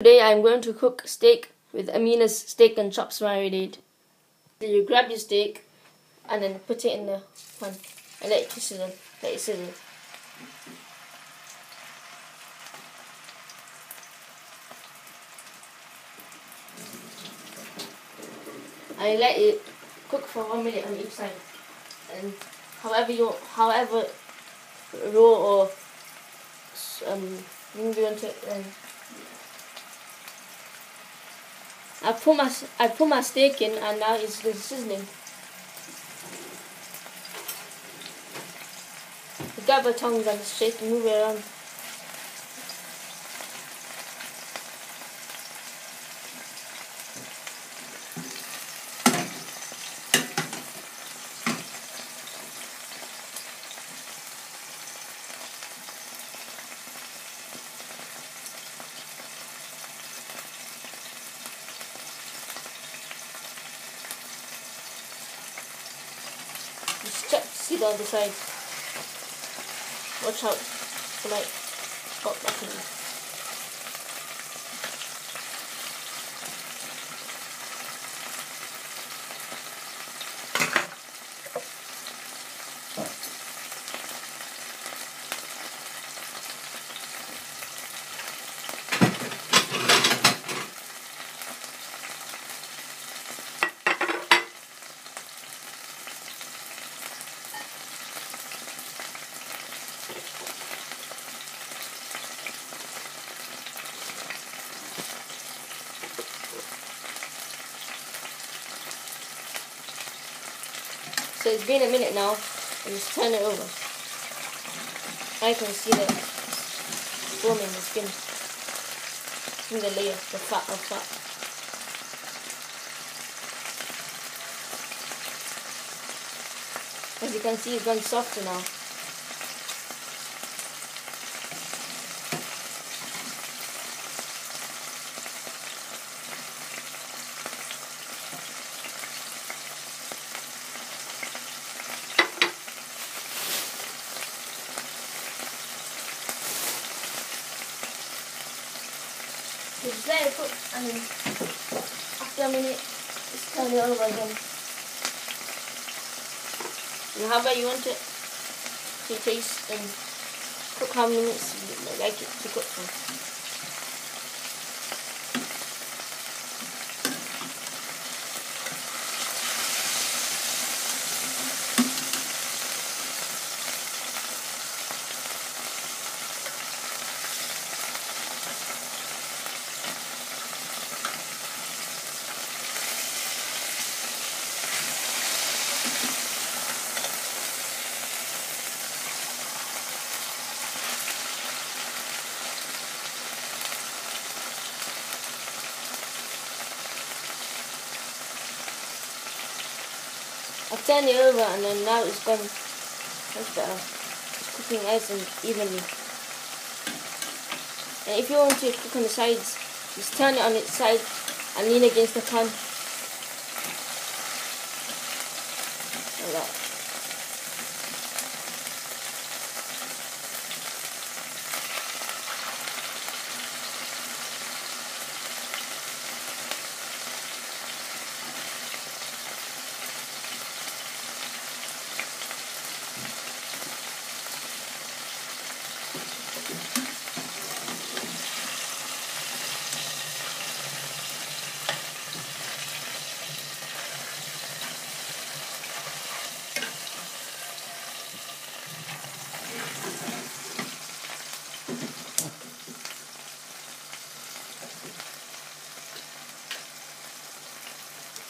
Today I'm going to cook steak with Amina's steak and chops marinade. You grab your steak and then put it in the pan and let it sizzle. Let it sizzle. I let it cook for one minute on each side and however you however raw or um you want it then I put my I put my steak in and now it's, it's sizzling. Grab the tongs and shake move it around. Just check to see the other side. Watch out. It might pop back So it's been a minute now, and just turn it over. I can see that forming the skin. In the layer, the fat of fat. As you can see, it's gone softer now. It cook and then after a minute, just turn it over again. And about you want it to taste and cook how many minutes you like it to cook for. I've turned it over and then now it's gone much better. It's cooking nice and evenly. And if you want to cook on the sides, just turn it on its side and lean against the pan. Like that.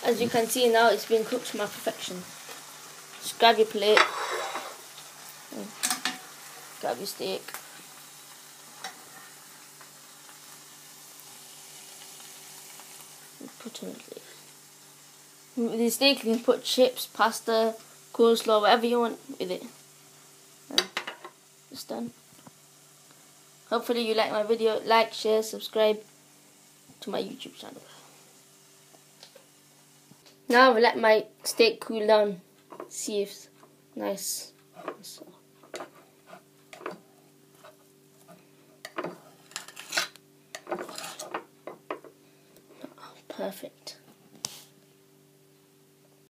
As you can see now, it's been cooked to my perfection. Just grab your plate, grab your steak. Put in the. With steak, you can put chips, pasta, coleslaw, whatever you want with it. And it's done. Hopefully you like my video. Like, share, subscribe to my YouTube channel. Now I've let my steak cool down. See if it's nice. So. Perfect.